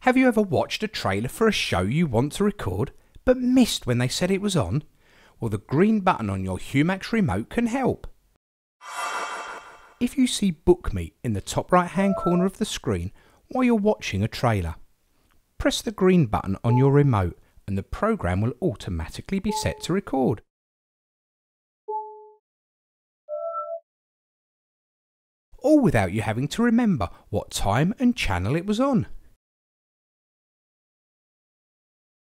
Have you ever watched a trailer for a show you want to record but missed when they said it was on? Well, the green button on your Humax remote can help. If you see Book Me in the top right hand corner of the screen while you're watching a trailer, press the green button on your remote and the program will automatically be set to record. All without you having to remember what time and channel it was on.